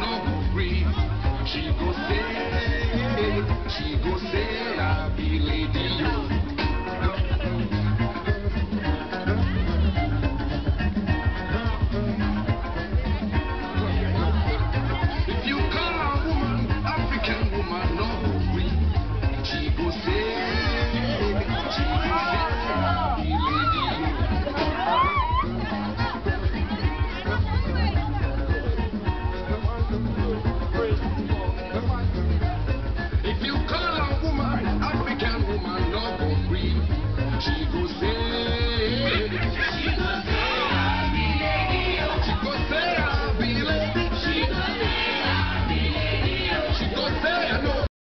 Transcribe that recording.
no grief. She goes. contigo, Senhor.